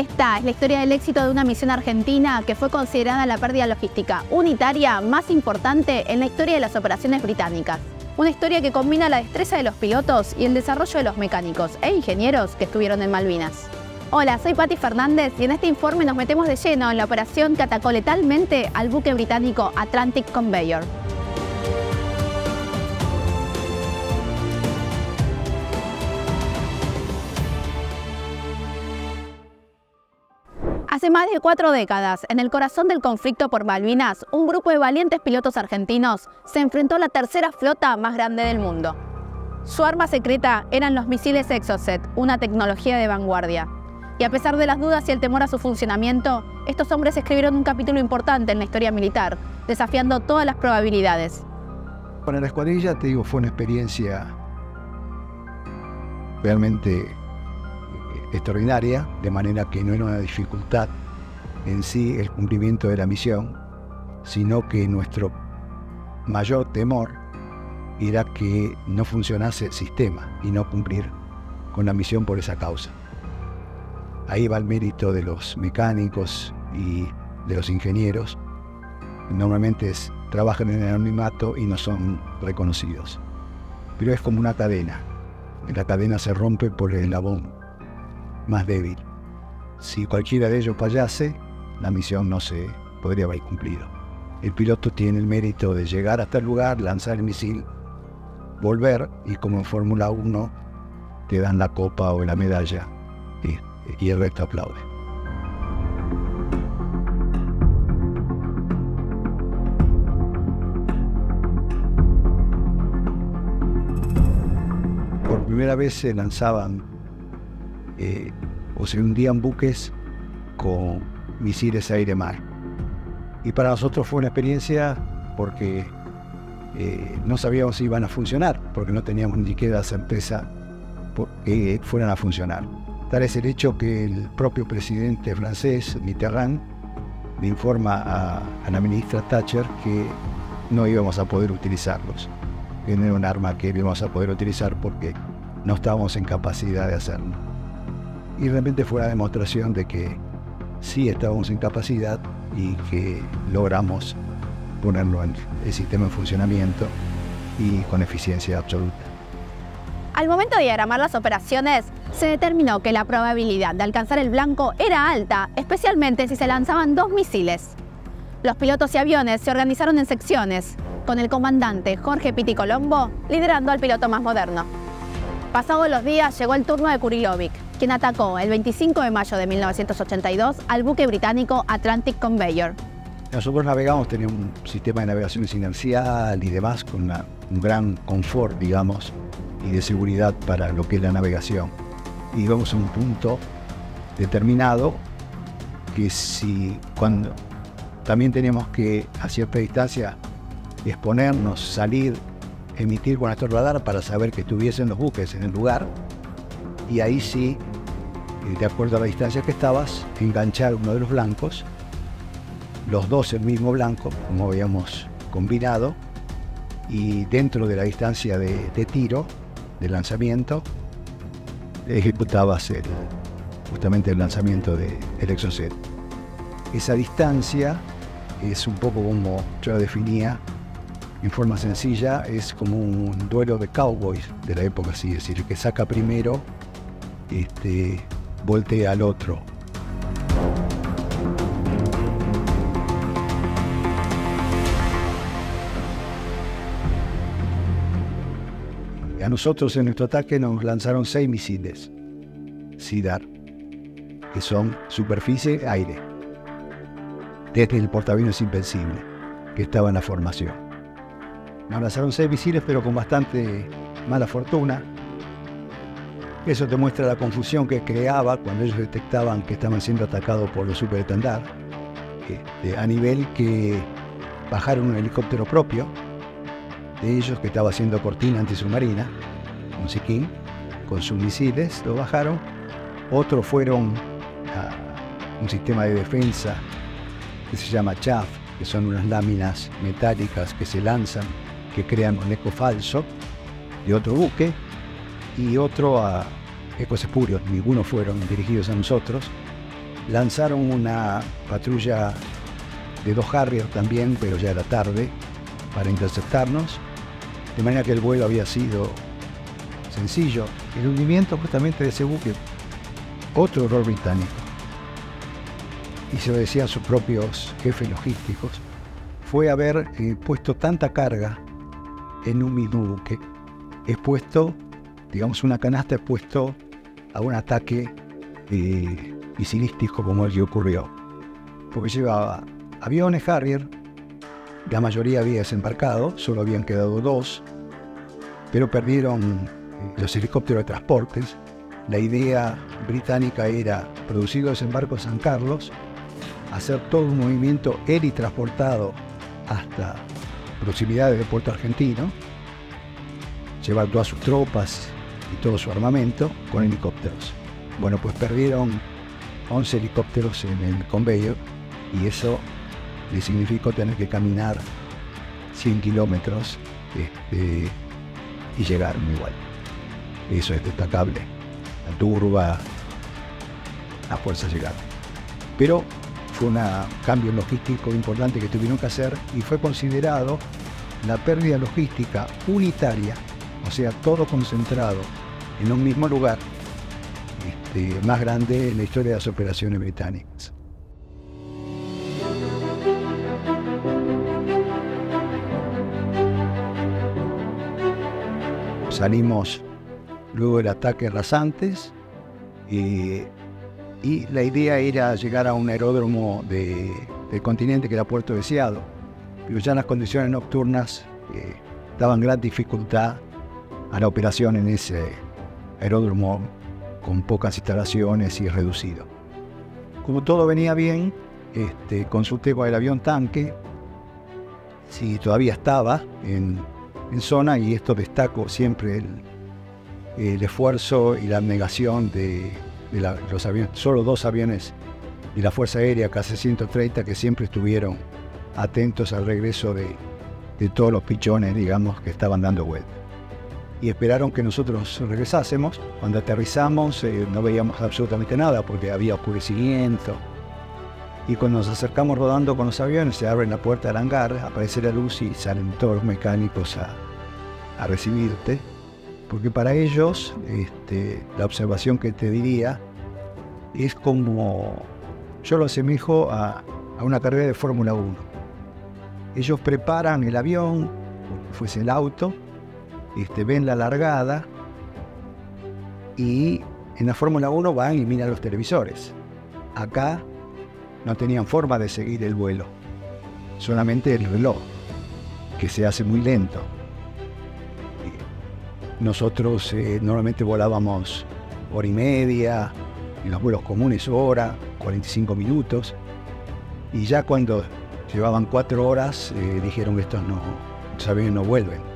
Esta es la historia del éxito de una misión argentina que fue considerada la pérdida logística unitaria más importante en la historia de las operaciones británicas. Una historia que combina la destreza de los pilotos y el desarrollo de los mecánicos e ingenieros que estuvieron en Malvinas. Hola, soy Patti Fernández y en este informe nos metemos de lleno en la operación que atacó letalmente al buque británico Atlantic Conveyor. Hace más de cuatro décadas, en el corazón del conflicto por Malvinas, un grupo de valientes pilotos argentinos se enfrentó a la tercera flota más grande del mundo. Su arma secreta eran los misiles Exocet, una tecnología de vanguardia. Y a pesar de las dudas y el temor a su funcionamiento, estos hombres escribieron un capítulo importante en la historia militar, desafiando todas las probabilidades. Para la escuadrilla, te digo, fue una experiencia realmente extraordinaria, de manera que no era una dificultad en sí el cumplimiento de la misión, sino que nuestro mayor temor era que no funcionase el sistema y no cumplir con la misión por esa causa. Ahí va el mérito de los mecánicos y de los ingenieros. Normalmente trabajan en el anonimato y no son reconocidos. Pero es como una cadena. La cadena se rompe por el eslabón más débil. Si cualquiera de ellos fallase, la misión no se podría haber cumplido. El piloto tiene el mérito de llegar hasta el lugar, lanzar el misil, volver y como en Fórmula 1 te dan la copa o la medalla y, y el resto aplaude. Primera vez se lanzaban eh, o se hundían buques con misiles aire-mar. Y para nosotros fue una experiencia porque eh, no sabíamos si iban a funcionar, porque no teníamos ni siquiera certeza que fueran a funcionar. Tal es el hecho que el propio presidente francés, Mitterrand, le informa a, a la ministra Thatcher que no íbamos a poder utilizarlos, que no era un arma que íbamos a poder utilizar porque no estábamos en capacidad de hacerlo y realmente fue la demostración de que sí estábamos en capacidad y que logramos ponerlo en el sistema en funcionamiento y con eficiencia absoluta. Al momento de diagramar las operaciones, se determinó que la probabilidad de alcanzar el blanco era alta, especialmente si se lanzaban dos misiles. Los pilotos y aviones se organizaron en secciones, con el comandante Jorge Piti Colombo liderando al piloto más moderno. Pasados los días llegó el turno de Kurilovic, quien atacó el 25 de mayo de 1982 al buque británico Atlantic Conveyor. Nosotros navegamos, teníamos un sistema de navegación inercial y demás con un gran confort, digamos, y de seguridad para lo que es la navegación. Y íbamos a un punto determinado que si cuando también teníamos que a cierta distancia exponernos, salir, emitir con nuestro radar para saber que estuviesen los buques en el lugar y ahí sí de acuerdo a la distancia que estabas, enganchar uno de los blancos, los dos el mismo blanco, como habíamos combinado, y dentro de la distancia de, tiro, de lanzamiento, ejecutabas justamente el lanzamiento del de Exocet. Esa distancia es un poco como yo la definía en forma sencilla, es como un duelo de cowboys de la época, así, es decir, el que saca primero este, voltea al otro. A nosotros en nuestro ataque nos lanzaron seis misiles SIDAR, que son superficie-aire, desde el portaaviones invencible, que estaba en la formación. Nos lanzaron seis misiles, pero con bastante mala fortuna, eso te muestra la confusión que creaba cuando ellos detectaban que estaban siendo atacados por los superestandar, este, a nivel que bajaron un helicóptero propio de ellos que estaba haciendo cortina antisubmarina, un Siquín, con sus misiles, lo bajaron. Otros fueron a un sistema de defensa que se llama CHAF, que son unas láminas metálicas que se lanzan, que crean un eco falso de otro buque, y otro a Ecos Espurios, ninguno fueron dirigidos a nosotros, lanzaron una patrulla de dos Harrier también, pero ya era tarde, para interceptarnos, de manera que el vuelo había sido sencillo. El hundimiento justamente de ese buque, otro error británico, y se lo decían sus propios jefes logísticos, fue haber eh, puesto tanta carga en un mismo buque, expuesto, digamos, una canasta expuesto a un ataque eh, como el que ocurrió. Porque llevaba aviones Harrier, la mayoría había desembarcado, solo habían quedado dos, pero perdieron eh, los helicópteros de transportes. La idea británica era producir los desembarcos San Carlos, hacer todo un movimiento transportado hasta proximidades del puerto argentino, llevar todas sus tropas y todo su armamento con helicópteros. Bueno, pues perdieron 11 helicópteros en el conveyor y eso le significó tener que caminar 100 kilómetros este, y llegar igual. Eso es destacable. La turba, la fuerza llegaron. Pero fue un cambio logístico importante que tuvieron que hacer y fue considerado la pérdida logística unitaria, o sea, todo concentrado en un mismo lugar, este, más grande en la historia de las operaciones británicas. Salimos luego del ataque rasantes y y la idea era llegar a un aeródromo del continente que era Puerto Deseado, pero ya las condiciones nocturnas eh, daban gran dificultad a la operación en ese aeródromo con pocas instalaciones y reducido. Como todo venía bien, este, consulté con el avión tanque si todavía estaba en, zona y esto destaco siempre el esfuerzo y la abnegación de los aviones, solo dos aviones y la Fuerza Aérea KC-130 que siempre estuvieron atentos al regreso de, todos los pichones, digamos, que estaban dando vuelta. Y esperaron que nosotros regresásemos. Cuando aterrizamos eh, no veíamos absolutamente nada porque había oscurecimiento. Y cuando nos acercamos rodando con los aviones, se abre la puerta del hangar, aparece la luz y salen todos los mecánicos a, a recibirte porque para ellos este, la observación que te diría es como, yo lo asemejo a, una carrera de Fórmula 1. Ellos preparan el avión, fuese el auto, este, ven la largada y en la Fórmula 1 van y miran los televisores. Acá no tenían forma de seguir el vuelo, solamente el reloj, que se hace muy lento. Nosotros eh, normalmente volábamos hora y media, en los vuelos comunes hora, 45 minutos. Y ya cuando llevaban cuatro horas eh, dijeron que estos no, sabían no vuelven.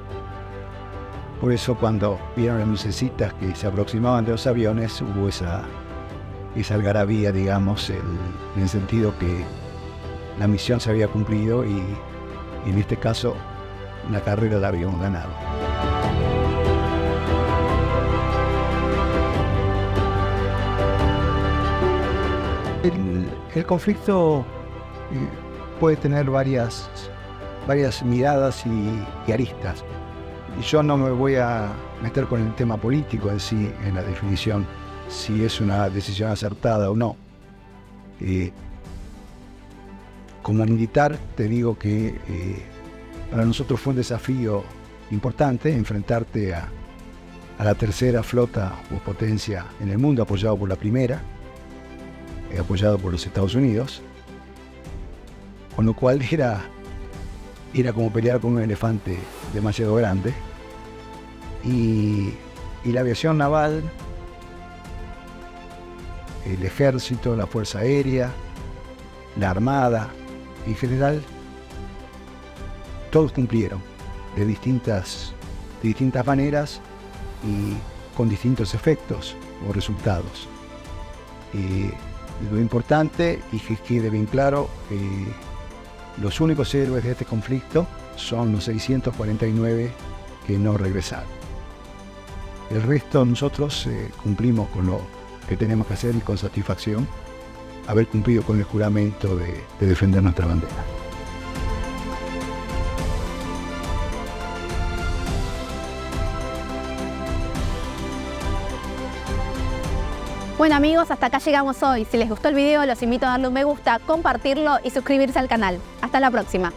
Por eso cuando vieron las lucecitas que se aproximaban de los aviones hubo esa, esa algarabía, digamos, en el sentido que la misión se había cumplido y, en este caso la carrera la habíamos ganado. El, conflicto eh, puede tener varias, varias miradas y, aristas. Y yo no me voy a meter con el tema político en sí, en la definición, si es una decisión acertada o no. Eh, como militar te digo que eh, para nosotros fue un desafío importante enfrentarte a, a la tercera flota o potencia en el mundo apoyado por la primera apoyado por los Estados Unidos, con lo cual era, era como pelear con un elefante demasiado grande. Y, la aviación naval, el ejército, la fuerza aérea, la armada, en general, todos cumplieron de distintas, de distintas maneras y con distintos efectos o resultados. Y lo importante y que quede bien claro, eh, los únicos héroes de este conflicto son los 649 que no regresaron. El resto nosotros eh, cumplimos con lo que tenemos que hacer y con satisfacción. haber cumplido con el juramento de, de defender nuestra bandera. Bueno amigos, hasta acá llegamos hoy. Si les gustó el video, los invito a darle un me gusta, compartirlo y suscribirse al canal. Hasta la próxima.